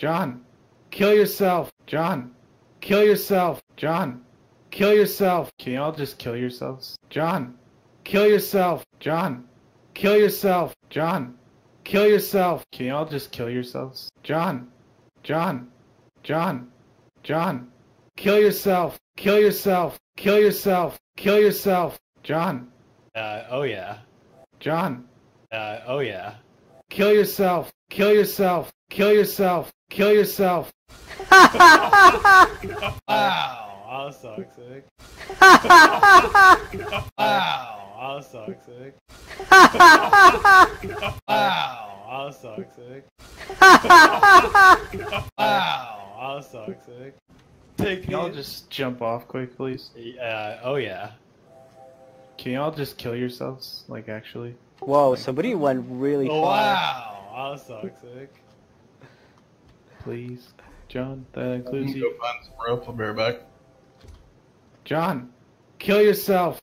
John, kill yourself. John, kill yourself. John, kill yourself. Can y'all just kill yourselves? John, kill yourself. John, kill yourself. John, kill yourself. Can y'all just kill yourselves? John, John, John, John, kill yourself. Kill yourself. Kill yourself. Kill yourself. John, Uh, oh yeah. John, Uh, oh yeah. kill yourself. Kill yourself. Kill yourself. Kill yourself. Wow, I was so sick. wow, I was so sick. wow, I was so sick. wow, I was so sick. Take Can y'all just jump off quick, please? Uh, oh yeah. Can y'all just kill yourselves? Like, actually? Whoa, somebody went really Oh, far. wow, I was so sick. Please? John, that includes you. Go find some rope. I'll be right back. John, kill yourself.